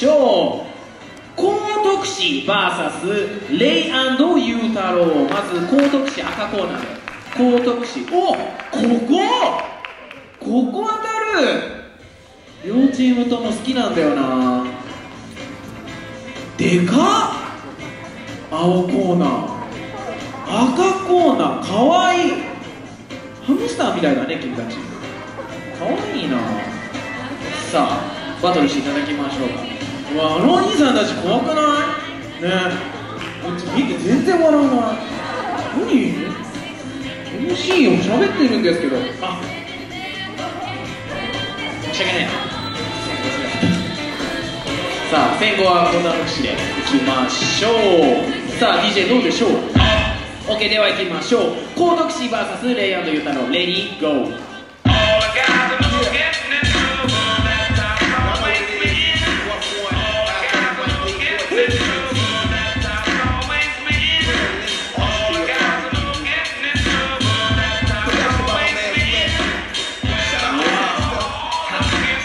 しょう高徳市 VS レイユー太郎まず高徳市赤コーナーで。高徳市おここここ当たる両チームとも好きなんだよなで。かっ。青コーナー。赤コーナー。かわい。いハムスターみたいだね君たち。かわいいな。さあバトルしていただきましょうか。わあのお兄さんたち怖くない？ねこっち見て全然笑わな。い何？MC を喋ってるんですけど。あ。申し訳ない。さあ先後はこんな特殊でいきましょう。さあ DJ どうでしょう？OK ではいきましょう。高徳市 VS レイユータのレディーゴー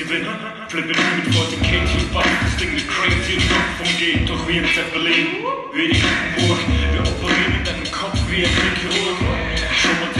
gewinnen? Flippen mit 14 KT, was das Ding mit crazy und Kopf umgeht, doch wie ein Zeppelin. Wie die Uhr, wir operieren in deinem Kopf wie ein Chirurg. Schon mal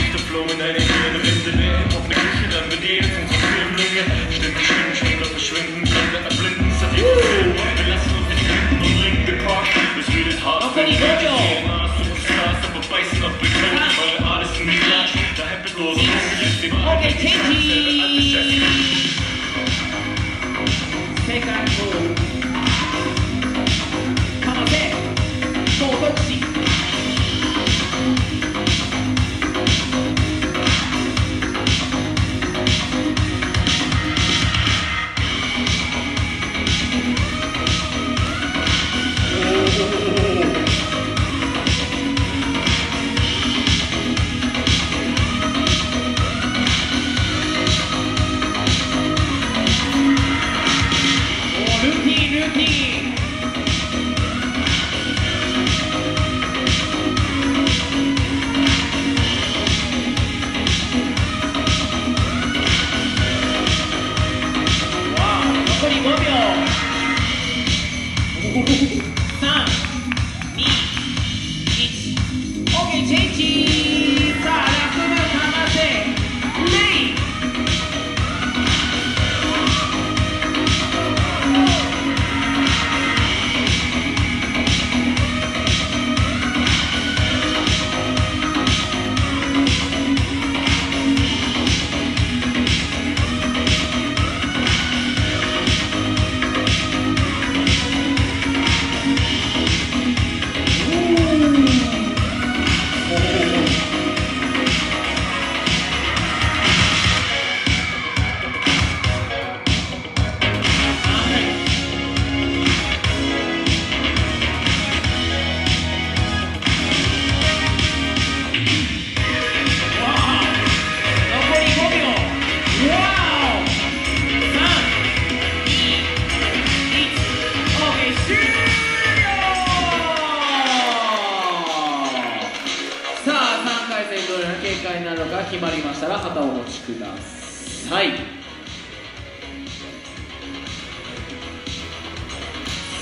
どのようなのか決まりましたら旗をお持ちください。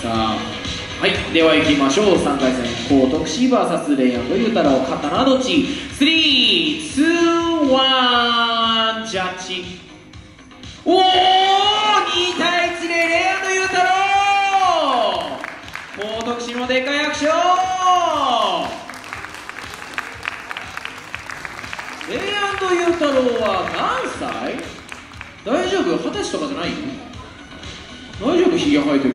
さあはい。では行きましょう。3回戦高徳市 VS レイアンドユータラを勝ったのはどっち321ジャッジ。おお2対1でレイアンドユータロー！高徳市のでかいアクションイアンドユータローは何歳？大丈夫？二十歳とかじゃない？大丈夫？ひげ生えてる。